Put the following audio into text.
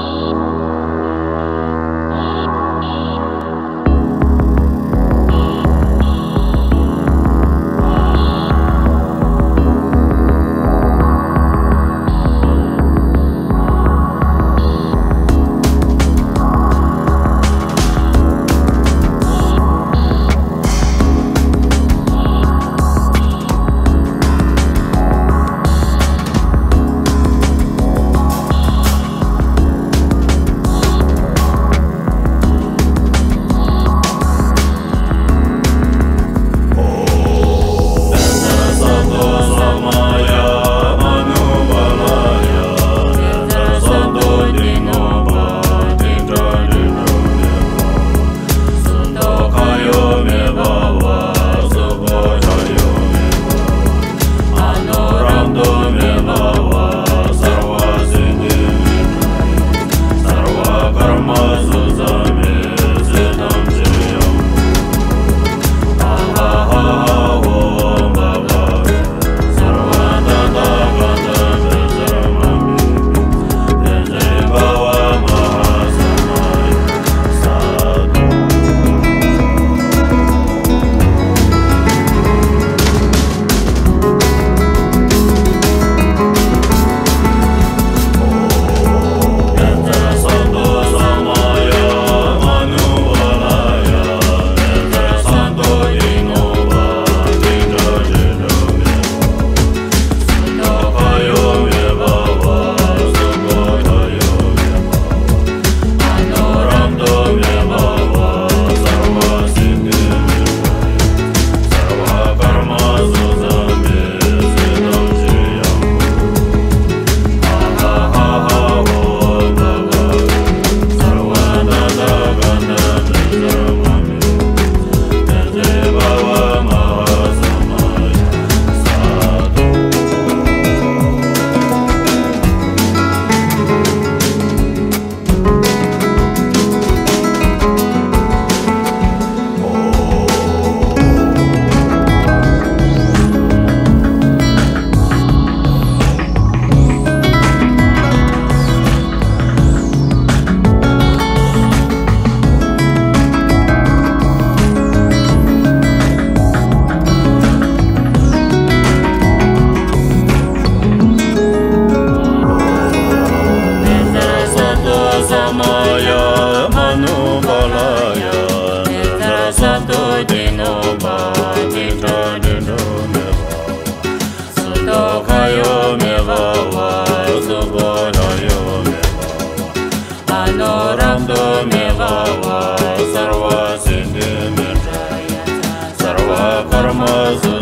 Música Ramaya Manubalaya Nirdasato Dinoba Nirda Dino Meva Suto Kayo Meva Vasubhanayo Meva Anoramdo Meva Sarva Siddhi Meva Sarva Karma Sutra